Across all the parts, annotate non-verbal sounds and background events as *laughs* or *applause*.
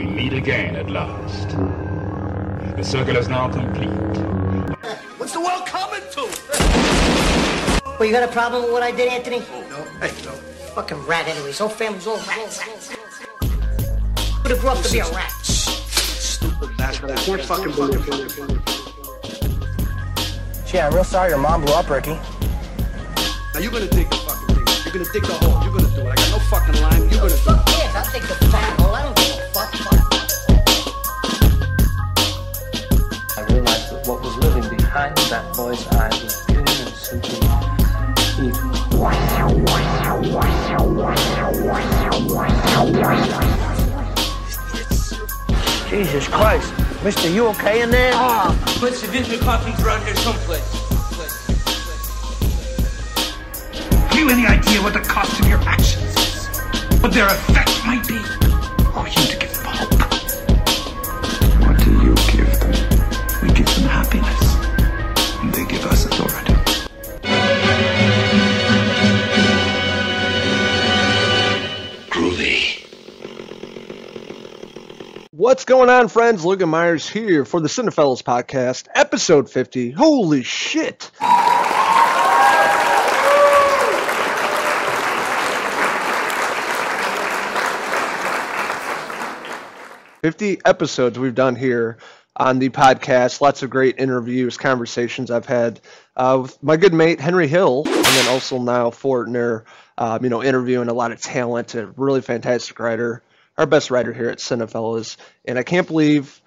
We meet again at last. The circle is now complete. What's the world coming to? Well, you got a problem with what I did, Anthony? Oh, No, hey, no. Fucking rat, anyways. Whole family's all rats. Would have grew up to be a rat. Stupid bastard. I can't fucking believe it. Gee, I'm real sorry your mom blew up, Ricky. Now you're gonna dig the fucking thing. You're gonna dig the hole. You're gonna do it. I got no fucking lime. You're gonna do it. Fuck yes, I'll take the fucking hole. I don't behind that boy's eyes was pure and simple evil. Jesus Christ. Mister, you okay in there? Ah, put some Vince coffees around here someplace. Have you any idea what the cost of your actions is? What their effect might be? Or you to give them hope? What do you give them? We give them happiness. And they give us authority. Groovy. What's going on, friends? Logan Myerz here for the Cinephellas podcast, episode 50. Holy shit! Fifty episodes we've done here on the podcast. Lots of great interviews, conversations I've had uh, with my good mate Henry Hill, and then also Niall Fortner. Um, you know, interviewing a lot of talent, a really fantastic writer our best writer here at Cinephellas, and I can't believe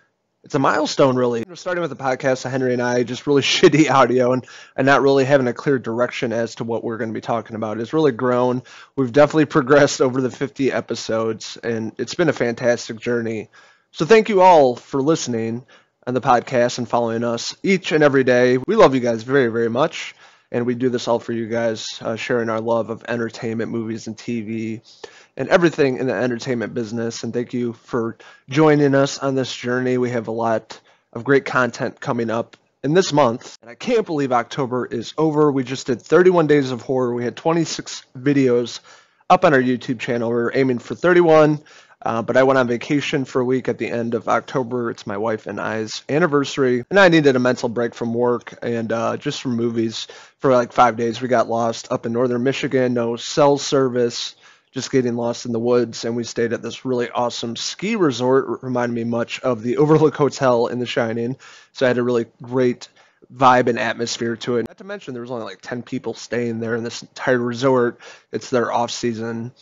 it's a milestone, really. Starting with the podcast, Henry and I, just really *laughs* shitty audio and, and not really having a clear direction as to what we're going to be talking about. It's really grown. We've definitely progressed over the 50 episodes, and it's been a fantastic journey. So thank you all for listening on the podcast and following us each and every day. We love you guys very, very much, and we do this all for you guys, uh, sharing our love of entertainment, movies, and TV and everything in the entertainment business. And thank you for joining us on this journey. We have a lot of great content coming up in this month. And I can't believe October is over. We just did 31 days of horror. We had 26 videos up on our YouTube channel. We were aiming for 31. Uh, but I went on vacation for a week at the end of October. It's my wife and I's anniversary, and I needed a mental break from work and uh, just from movies for like five days. We got lost up in northern Michigan, no cell service, just getting lost in the woods. And we stayed at this really awesome ski resort. Reminded me much of the *laughs* overlook hotel in the shining. So i had a really great vibe and atmosphere to it. Not to mention there was only like 10 people staying there in this entire resort. It's their off season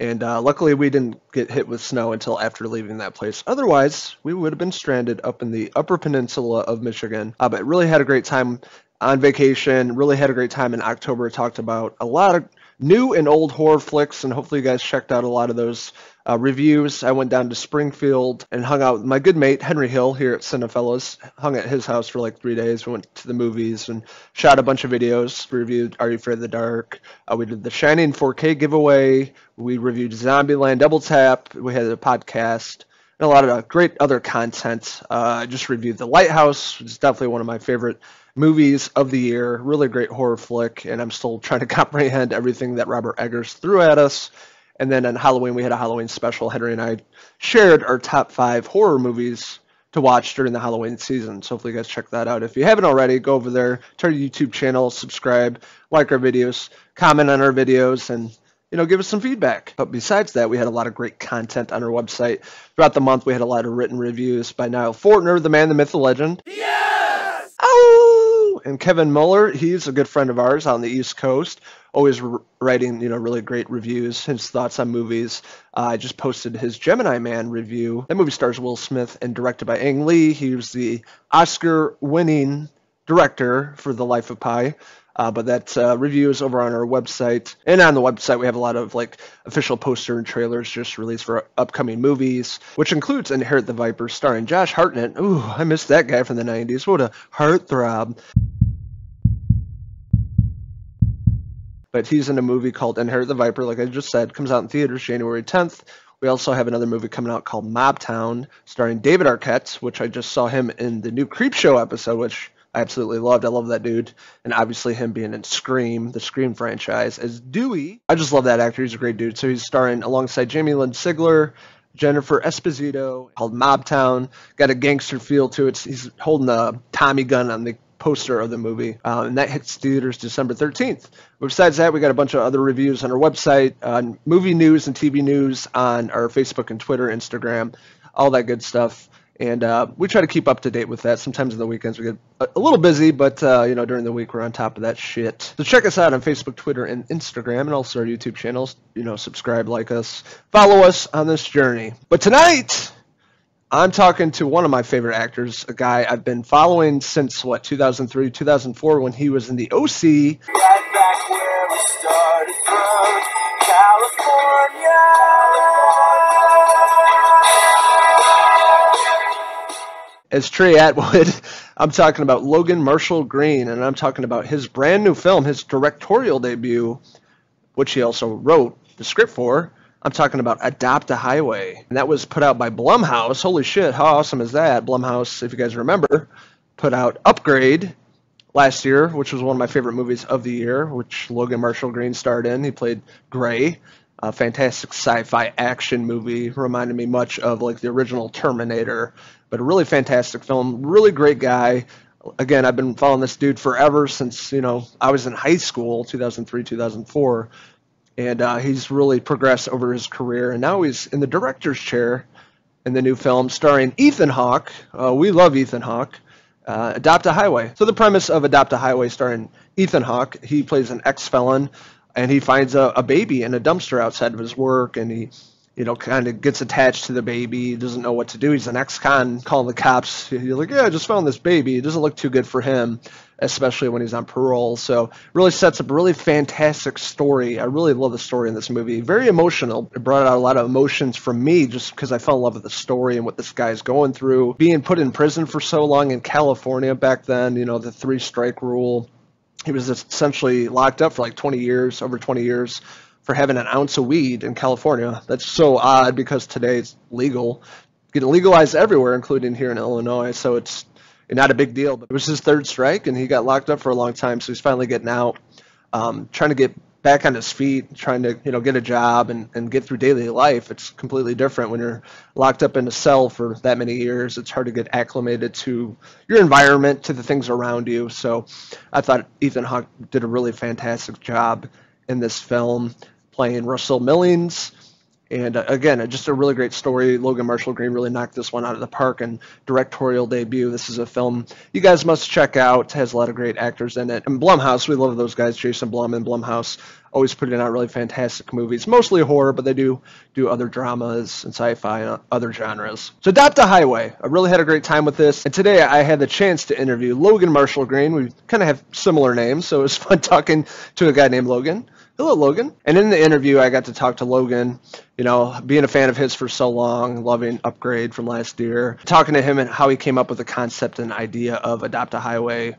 and uh, luckily we didn't get hit with snow until after leaving that place. Otherwise we would have been stranded up in the upper peninsula of michigan. Uh, but really had a great time on vacation really had a great time in october talked about a lot of new and old horror flicks, and hopefully you guys checked out a lot of those uh, reviews. I went down to Springfield and hung out with my good mate Henry Hill here at Cinephellas. Hung at his house for like three days. We went to the movies and shot a bunch of videos. We Reviewed Are You Afraid of the Dark? Uh, we did the Shining 4K giveaway. We reviewed Zombieland Double Tap. We had a podcast and a lot of great other content. Uh, I just reviewed The Lighthouse, which is definitely one of my favorite movies of the year. Really great horror flick, and I'm still trying to *laughs* comprehend everything that Robert Eggers threw at us. And then on Halloween, we had a Halloween special. Henry and I shared our top five horror movies to watch during the Halloween season. So hopefully you guys check that out. If you haven't already, go over there to our YouTube channel, subscribe, like our videos, comment on our videos, and you know, give us some feedback. But besides that, we had a lot of great content on our website. Throughout the month, we had a lot of written reviews by Niall Fortner, the man, the myth, the legend. Yes! And Kevin Muller, he's a good friend of ours on the East Coast, always writing, you know, really great reviews, his thoughts on movies. Uh, I just posted his Gemini Man review. That movie stars Will Smith and directed by Ang Lee. He was the Oscar-winning director for The Life of Pi. Uh, but that uh, review is over on our website. And on the website, we have a lot of like official poster and trailers just released for upcoming movies, which includes Inherit the Viper, starring Josh Hartnett. Ooh, I missed that guy from the 90s. What a heartthrob. But he's in a movie called Inherit the Viper, like I just said, comes out in theaters January 10th. We also have another movie coming out called Mobtown, starring David Arquette, which I just saw him in the new Creepshow episode, which I absolutely loved. I love that dude. And obviously him being in Scream, the Scream franchise, as Dewey. I just love that actor. He's a great dude. So he's starring alongside Jamie Lynn Sigler, Jennifer Esposito called Mob Town. Got a gangster feel to it. He's holding a Tommy gun on the poster of the movie, uh, and that hits theaters December 13th. Besides that, we got a bunch of other reviews on our website, uh, movie news and TV news on our Facebook and Twitter, Instagram, all that good stuff. And uh, we try to keep up to date with that. Sometimes on the weekends we get a, little busy, but uh, you know during the week we're on top of that shit. So check us out on Facebook, Twitter, and Instagram, and also our YouTube channels. You know, subscribe, like us, follow us on this journey. But tonight, I'm talking to one of my favorite actors, a guy I've been following since what 2003, 2004, when he was in the OC. As Trey Atwood, *laughs* I'm talking about Logan Marshall Green, and I'm talking about his brand new film, his directorial debut, which he also wrote the script for. I'm talking about Adopt a Highway. And that was put out by Blumhouse. Holy shit, how awesome is that? Blumhouse, if you guys remember, put out Upgrade last year, which was one of my favorite movies of the year, which Logan Marshall Green starred in. He played Gray, a fantastic sci-fi action movie, reminded me much of like the original Terminator, but a really fantastic film, really great guy. Again, I've been following this dude forever since, you know, I was in high school, 2003, 2004 and uh, he's really progressed over his career. And now he's in the director's chair in the new film starring Ethan Hawke. Uh, we love Ethan Hawke. Uh, Adopt a Highway. So the premise of Adopt a Highway, starring Ethan Hawke, he plays an ex-felon, and he finds a, a baby in a dumpster outside of his work, and he you know, kind of gets attached to the baby. Doesn't know what to do. He's an ex-con calling the cops. He's like, yeah, I just found this baby. It doesn't look too good for him, especially when he's on parole. So really sets up a really fantastic story. I really love the story in this movie. Very emotional. It brought out a lot of emotions from me just because I fell in love with the story and what this guy's going through. Being put in prison for so long in California back then, you know, the three strike rule. He was essentially locked up for like 20 years, over 20 years for having an ounce of weed in California. That's so odd because today it's legal, getting legalized everywhere, including here in Illinois. So it's not a big deal. But it was his third strike, and he got locked up for a long time. So he's finally getting out, um, trying to get back on his feet, trying to you know get a job and, and get through daily life. It's completely different when you're locked up in a cell for that many years. It's hard to get acclimated to your environment, to the things around you. So I thought Ethan Hawke did a really fantastic job in this film playing Russell Millings. And uh, again, just a really great story. Logan Marshall Green really knocked this one out of the park and directorial debut. This is a film you guys must check out. Has a lot of great actors in it. And Blumhouse, we love those guys. Jason Blum and Blumhouse always putting out really fantastic movies, mostly horror, but they do do other dramas and sci-fi and other genres. So Adopt a Highway. I really had a great time with this. And today I had the chance to interview Logan Marshall Green. We kind of have similar names, so it was *laughs* fun talking to a guy named Logan. Hello, Logan. And in the interview, I got to talk to Logan, you know, being a fan of his for so long, loving Upgrade from last year, talking to him and how he came up with the concept and idea of Adopt a Highway,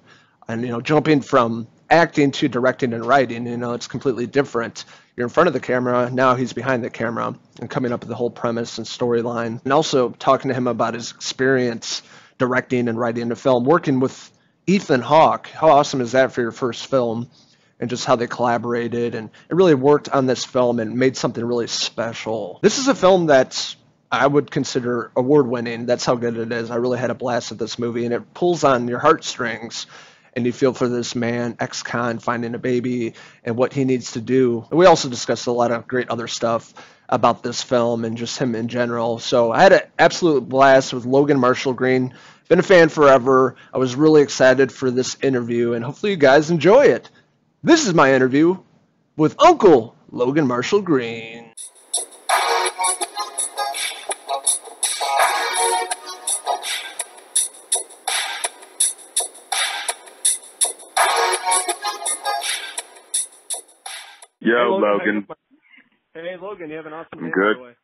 and, you know, jumping from acting to directing and writing, you know, it's completely different. You're in front of the camera, now he's behind the camera, and coming up with the whole premise and storyline. And also talking to him about his experience directing and writing a film, working with Ethan Hawke. How awesome is that for your first film? And just how they collaborated and it really worked on this film and made something really special. This is a film that's I would consider award winning. That's how good it is. I really had a blast at this movie and it pulls on your heartstrings and you feel for this man, ex-con, finding a baby and what he needs to do. We also discussed a lot of great other stuff about this film and just him in general. So I had an absolute blast with Logan Marshall Green. Been a fan forever. I was really excited for this interview and hopefully you guys enjoy it. This is my interview with Uncle Logan Marshall Green. Yo, Hey, Logan. Hey, Logan, you have an awesome I'm name, good. by the way.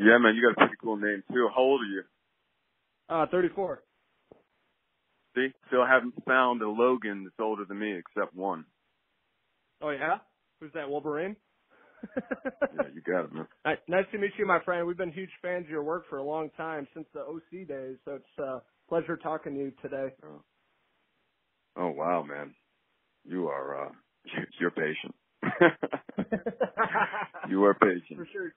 Yeah, man, you got a *laughs* pretty cool name too. How old are you? Uh, 34. See, still haven't found a Logan that's older than me except one. Oh, yeah? Who's that, Wolverine? *laughs* Yeah, you got it, man. *laughs* Ni- Nice to meet you, my friend. We've been huge fans of your work for a long time, since the OC days, so it's a uh, pleasure talking to you today. Oh wow, man, you are uh, you're patient. *laughs* you are patient. For sure.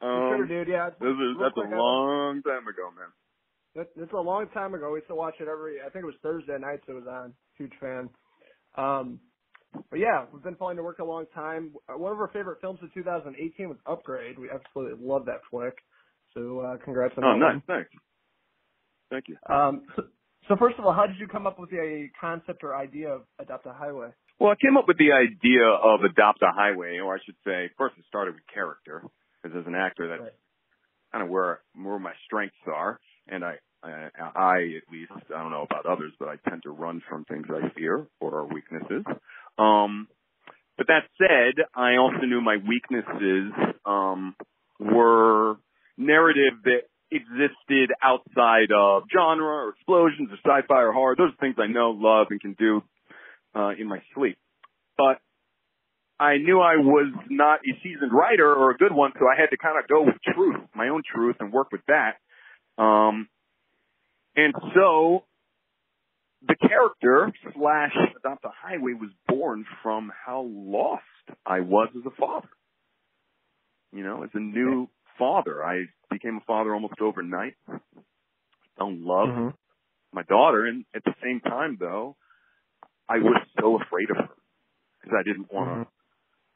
Um, sure, dude. Yeah. this is, that's a long time ago, man. That, that's a long time ago. We used to watch it every. I think it was Thursday nights. It was on. Huge fan. Um, but yeah, we've been following the work a long time. Uh, One of our favorite films of 2018 was Upgrade. We absolutely love that flick. So uh, congrats on Oh, that nice, thanks. Thank you. Um, so, so first of all, how did you come up with the concept or idea of Adopt a Highway? Well, I came up with the idea of Adopt a Highway, or I should say, first it started with character, because as an actor, that's kind of where where my strengths are, and I, I, I at least, I don't know about others, but I tend to run from things I fear or are weaknesses. Um, but that said, I also knew my weaknesses um, were narrative that existed outside of genre or explosions or sci-fi or horror. Those are things I know, love, and can do uh, in my sleep. But I knew I was not a seasoned writer or a good one, so I had to kind of go with truth, my own truth, and work with that. Um, and so the character slash Adopt a Highway was born from how lost I was as a father. You know, as a new father, I became a father almost overnight. I Fell in love Mm-hmm. my daughter, and at the same time, though, I was so afraid of her because I didn't want to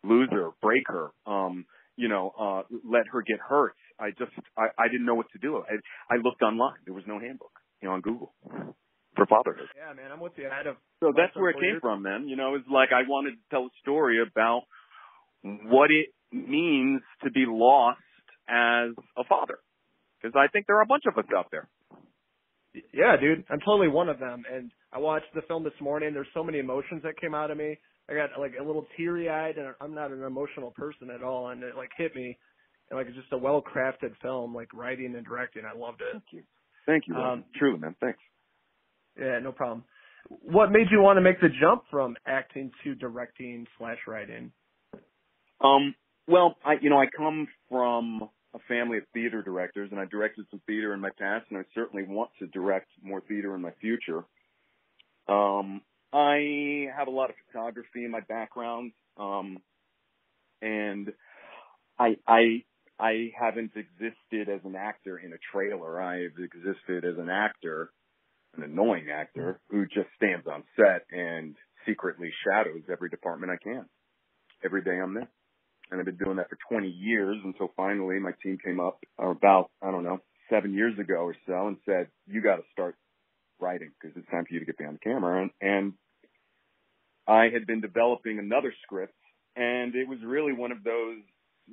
Mm-hmm. lose her, break her, um, you know, uh, let her get hurt. I just, I, I didn't know what to do. I, I looked online. There was no handbook, you know, on Google for fatherhood. Yeah, man, I'm with you. I had a So that's where it came years- from, man. You know, it's like I wanted to tell a story about what it means to be lost as a father. Because I think there are a bunch of us out there. Yeah, dude, I'm totally one of them. And I watched the film this morning. There's so many emotions that came out of me. I got like a little teary eyed, and I'm not an emotional person at all. And it like hit me, and like it's just a well crafted film, like writing and directing. I loved it. Thank you. Thank you. Um, Truly, man. Thanks. Yeah, no problem. What made you want to make the jump from acting to directing slash writing? Um, well, I, you know, I come from a family of theater directors and I directed some theater in my past and I certainly want to direct more theater in my future. Um, I have a lot of photography in my background. Um, and I, I, I haven't existed as an actor in a trailer. I've existed as an actor, an annoying actor who just stands on set and secretly shadows every department I can. Every day I'm there and I've been doing that for 20 years until finally my team came up about, I don't know, seven years ago or so and said, you got to start writing because it's time for you to get behind the camera. And, and I had been developing another script and it was really one of those,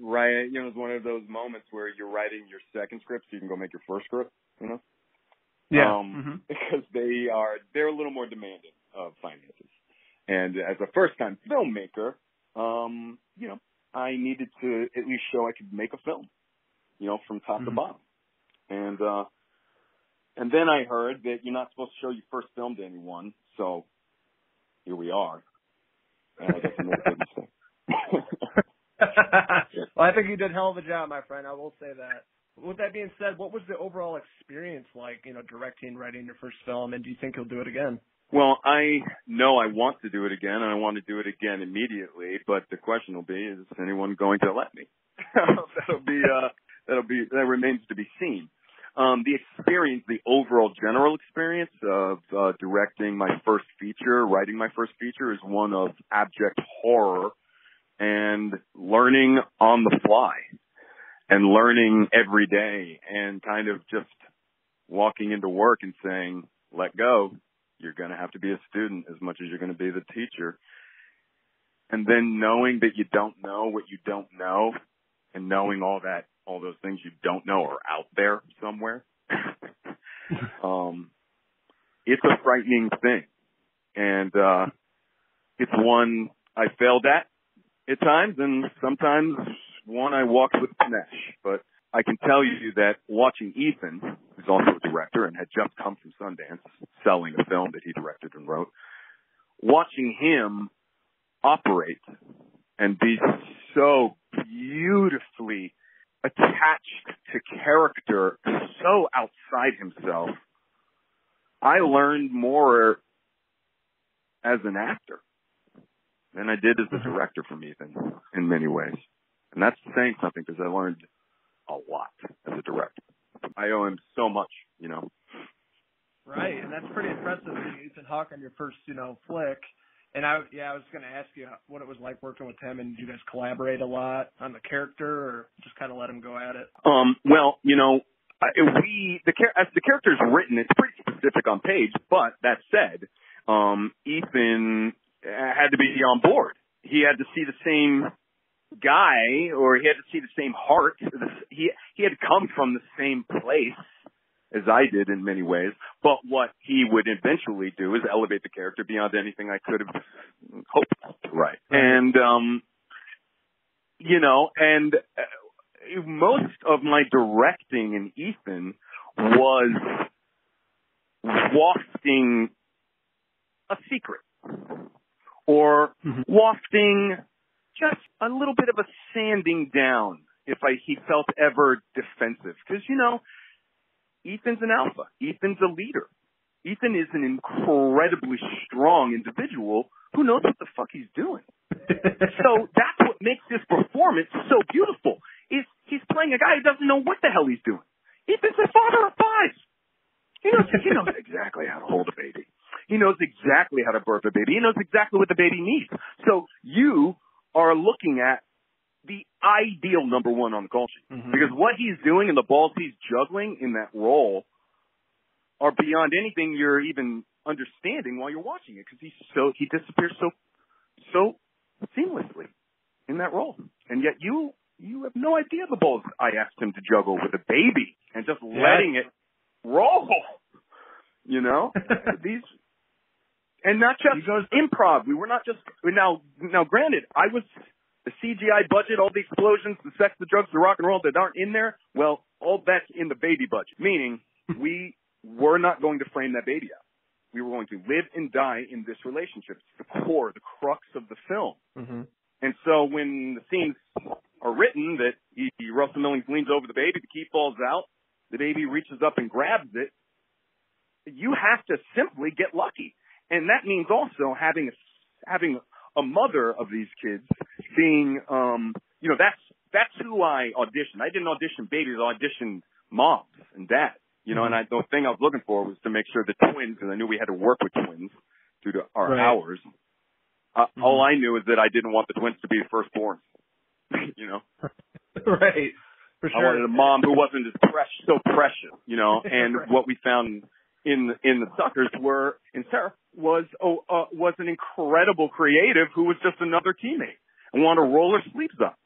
right, you know, it was one of those moments where you're writing your second script so you can go make your first script, you know? Yeah. Um, Mhm. *laughs* because they are, they're a little more demanding of finances. And as a first time filmmaker, um, you know, I needed to at least show I could make a film, you know, from top to Mhm. bottom. And, uh, and then I heard that you're not supposed to show your first film to anyone. So here we are. And I guess I made a big mistake. *laughs* *laughs* *laughs* well, I think you did a hell of a job, my friend. I will say that. With that being said, what was the overall experience like, you know, directing, writing your first film, and do you think you'll do it again? Well, I know I want to do it again, and I want to do it again immediately. But the question will be: Is anyone going to let me? *laughs* that'll be uh, that'll be that remains to be seen. Um, the experience, the overall general experience of uh, directing my first feature, writing my first feature, is one of abject horror and learning on the fly, and learning every day, and kind of just walking into work and saying, "Let go." You're going to have to be a student as much as you're going to be the teacher. And then knowing that you don't know what you don't know and knowing all that, all those things you don't know are out there somewhere. *laughs* um, it's a frightening thing. And, uh, it's one I failed at at times and sometimes one I walked with panache, but I can tell you that watching Ethan, who's also a director and had just come from Sundance, selling a film that he directed and wrote, watching him operate and be so beautifully attached to character, so outside himself, I learned more as an actor than I did as a director from Ethan in many ways. And that's saying something because I learned a lot as a director. I owe him so much, you know. Right, and that's pretty impressive. being Ethan Hawke on your first, you know, flick. And I, yeah, I was going to ask you what it was like working with him, and did you guys collaborate a lot on the character, or just kind of let him go at it? Um, well, you know, I- we the as the character's written, it's pretty specific on page. But that said, um, Ethan had to be on board. He had to see the same guy, or he had to see the same heart. He he had come from the same place as I did in many ways. But what he would eventually do is elevate the character beyond anything I could have hoped. Right. And um, you know, and uh, most of my directing in Ethan was wafting a secret or mm-hmm. wafting just a little bit of a sanding down if I he felt ever defensive. Because you know Ethan's an alpha. Ethan's a leader. Ethan is an incredibly strong individual who knows what the fuck he's doing. *laughs* So that's what makes this performance so beautiful. Is he's playing a guy who doesn't know what the hell he's doing. Ethan's a father of five. He knows he knows *laughs* exactly. How to hold a baby he knows exactly how to birth a baby. He knows exactly what the baby needs. So you are looking at the ideal number one on the call sheet. Mm-hmm. Because what he's doing and the balls he's juggling in that role are beyond anything you're even understanding while you're watching it. Because he's so he disappears so so seamlessly in that role. And yet you you have no idea the balls I asked him to juggle with a baby and just letting it roll. You know? *laughs* These and not just improv. We were not just now. Now, granted, I was the CGI budget, all the explosions, the sex, the drugs, the rock and roll that aren't in there. Well, all that's in the baby budget. Meaning, *laughs* we were not going to frame that baby out. We were going to live and die in this relationship. It's the core, the crux of the film. Mm-hmm. And so when the scenes are written that he, Russell Millings leans over the baby, the key falls out, the baby reaches up and grabs it, you have to simply get lucky. And that means also having a, having a mother of these kids being, um, you know, that's, that's who I auditioned. I didn't audition babies, I auditioned moms and dads. You know, and I, the thing I was looking for was to make sure the twins, because I knew we had to work with twins due to our Right. hours. Uh, All I knew is that I didn't want the twins to be firstborn. *laughs* you know, *laughs* right. For sure. I wanted a mom who wasn't as precious, so precious. You know, *laughs* and Right. what we found in in the suckers were in Sarah was oh, uh, was an incredible creative who was just another teammate and wanted to roll her sleeves up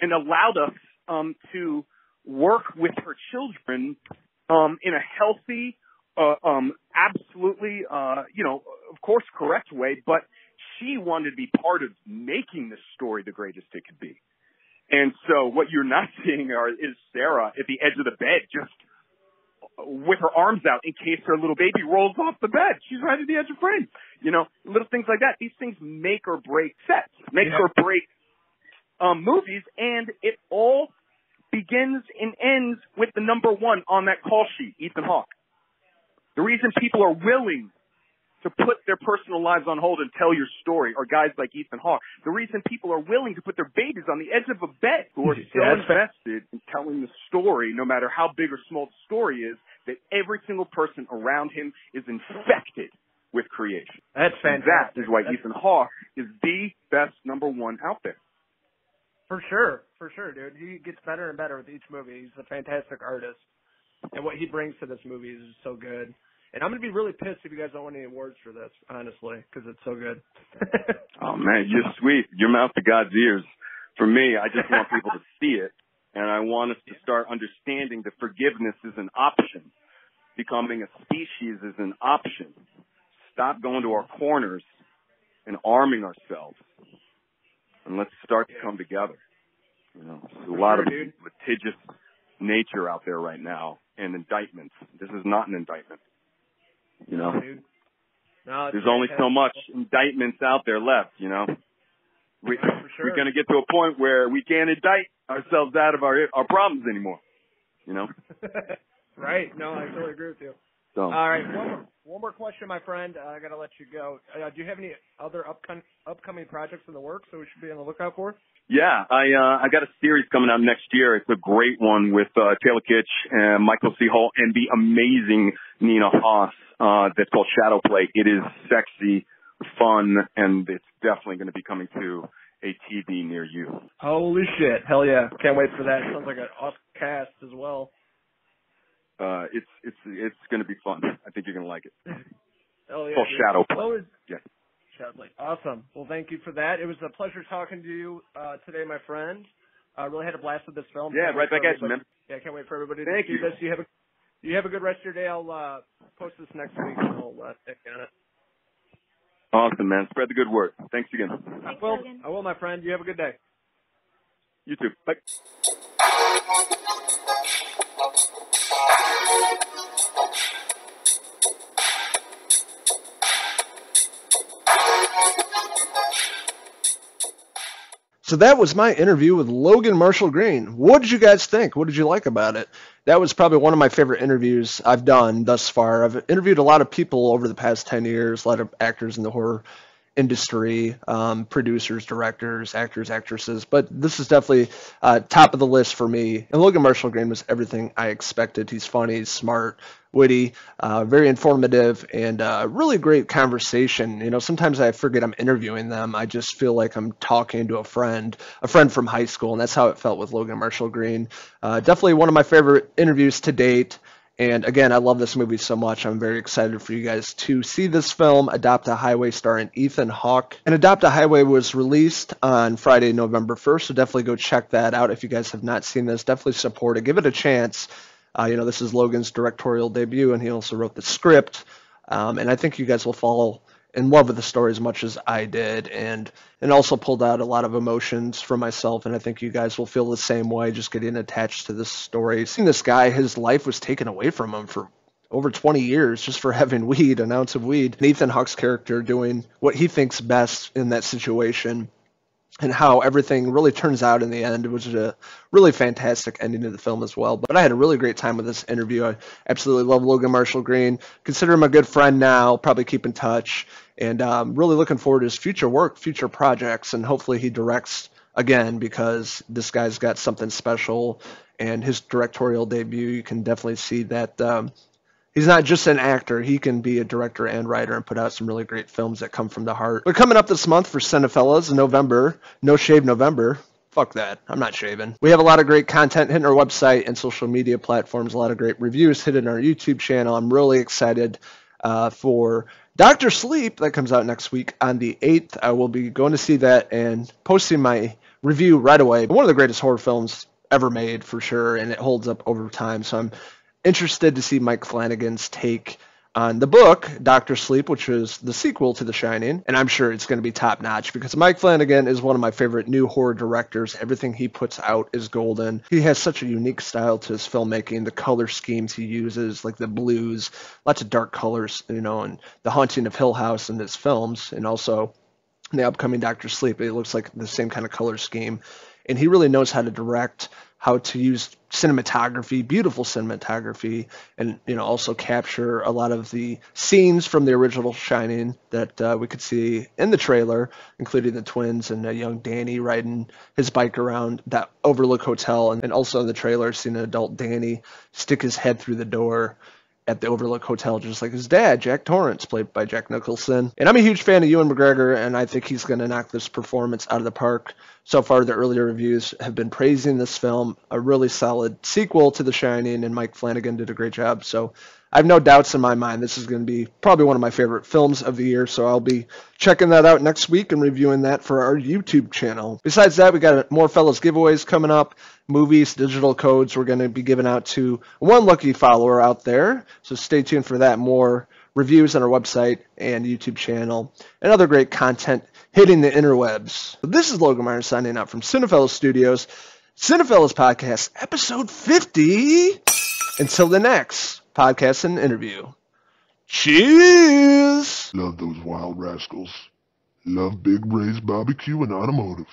and allowed us um, to work with her children um, in a healthy, uh, um, absolutely, uh, you know, of course, correct way. But she wanted to be part of making this story the greatest it could be. And so what you're not *laughs* seeing are, is Sarah at the edge of the bed, just with her arms out in case her little baby rolls off the bed. She's right at the edge of frame. You know, little things like that. These things make or break sets, make Yeah. or break um, movies, and it all begins and ends with the number one on that call sheet, Ethan Hawke. The reason people are willing to put their personal lives on hold and tell your story are guys like Ethan Hawke. The reason people are willing to put their babies on the edge of a bed who are so *laughs* Yeah, that's fair. invested in telling the story, no matter how big or small the story is, that every single person around him is infected with creation. That's And fantastic. that is why That's- Ethan Hawke is the best number one out there. For sure, for sure, dude. He gets better and better with each movie. He's a fantastic artist, and what he brings to this movie is so good. And I'm gonna be really pissed if you guys don't win any awards for this, honestly, because it's so good. *laughs* Oh man, you're sweet. Your mouth to God's ears. For me, I just want people to see it, and I want us to start understanding that forgiveness is an option. Becoming a species is an option. Stop going to our corners and arming ourselves, and let's start to come together. You know, there's a lot sure, of dude. litigious nature out there right now, and indictments. This is not an indictment. You know, dude. No, there's only so much indictments out there left, you know. we, no, sure. we're going to get to a point where we can't indict ourselves out of our our problems anymore, you know. *laughs* right? No, I totally agree with you. So All right, one more, one more question. my friend. Uh, I got to let you go. Uh, do you have any other upcom- upcoming projects in the works that we should be on the lookout for? Yeah, I uh, I got a series coming out next year. It's a great one with uh, Taylor Kitsch and Michael C. Hall and the amazing Nina Hoss. Uh, that's called Shadow Play. It is sexy, fun, and it's definitely going to be coming to a TV near you. Holy shit! Hell yeah! Can't wait for that. Sounds like an awesome cast as well. Uh, it's it's it's going to be fun. I think you're going to like it. *laughs* Hell yeah! Called dude. Shadow Play. Was- Yeah. Shadow Play. Awesome. Well, thank you for that. It was a pleasure talking to you uh, today, my friend. I really had a blast with this film. Yeah, right back at you, man. Yeah, can't wait for everybody Thank to see you. this. You have a you have a good rest of your day. I'll uh, post this next week and I'll uh, check on it. Awesome, man. Spread the good word. Thanks again. well, I will, my friend. You have a good day. You too. Bye. So that was my interview with Logan Marshall Green. What did you guys think? What did you like about it? That was probably one of my favorite interviews I've done thus far. I've interviewed a lot of people over the past 10 years, a lot of actors in the horror industry, um, producers, directors, actors, actresses, but this is definitely uh, top of the list for me. And Logan Marshall Green was everything I expected. He's funny, smart, witty, uh, very informative, and uh, really great conversation. You know, sometimes I forget I'm interviewing them. I just feel like I'm talking to a friend, a friend from high school, and that's how it felt with Logan Marshall Green. Uh, definitely one of my favorite interviews to date. And again, I love this movie so much. I'm very excited for you guys to see this film, Adopt a Highway, starring Ethan Hawke. And Adopt a Highway was released on Friday, November 1st, so definitely go check that out if you guys have not seen this. Definitely support it. Give it a chance. Uh, you know, this is Logan's directorial debut, and he also wrote the script. Um, and I think you guys will fall in love with the story as much as I did, and and also pulled out a lot of emotions for myself. And I think you guys will feel the same way, just getting attached to this story. Seeing this guy, his life was taken away from him for over 20 years just for having weed, an ounce of weed. And Ethan Hawke's character doing what he thinks best in that situation and how everything really turns out in the end. which is a really fantastic ending to the film as well. But I had a really great time with this interview. I absolutely love Logan Marshall Green. Consider him a good friend now. Probably keep in touch. And um, really looking forward to his future work, future projects, and hopefully he directs again because this guy's got something special. And his directorial debut, you can definitely see that um, he's not just an actor. He can be a director and writer and put out some really great films that come from the heart. But coming up this month for Cinephellas, in November, No Shave November. Fuck that. I'm not shaving. We have a lot of great content hitting our website and social media platforms, a lot of great reviews hitting our YouTube channel. I'm really excited uh, for Doctor Sleep that comes out next week on the 8th. I will be going to see that and posting my review right away. One of the greatest horror films ever made for sure, and it holds up over time. So I'm interested to see Mike Flanagan's take on the book Doctor Sleep, which was the sequel to The Shining, and I'm sure it's going to be top notch because Mike Flanagan is one of my favorite new horror directors. Everything he puts out is golden. He has such a unique style to his filmmaking, the color schemes he uses, like the blues, lots of dark colors, you know, and the haunting of Hill House in his films, and also the upcoming Doctor Sleep. It looks like the same kind of color scheme, and he really knows how to direct, how to use cinematography, beautiful cinematography, and you know also capture a lot of the scenes from the original Shining that uh, we could see in the trailer, including the twins and a young Danny riding his bike around that Overlook Hotel, and, and also in the trailer, seeing an adult Danny stick his head through the door at the Overlook Hotel, just like his dad, Jack Torrance, played by Jack Nicholson. And I'm a huge fan of Ewan McGregor, and I think he's going to knock this performance out of the park. So far, the earlier reviews have been praising this film, a really solid sequel to The Shining, and Mike Flanagan did a great job. So I have no doubts in my mind this is going to be probably one of my favorite films of the year. So I'll be checking that out next week and reviewing that for our YouTube channel. Besides that, we got more fellas giveaways coming up movies, digital codes we're going to be giving out to one lucky follower out there. So stay tuned for that. More reviews on our website and YouTube channel and other great content hitting the interwebs. This is Logan Meyer signing out from Cinephellas Studios, Cinephellas Podcast, episode 50. Until the next podcast and interview. Cheers! Love those wild rascals. Love Big Ray's barbecue and automotive.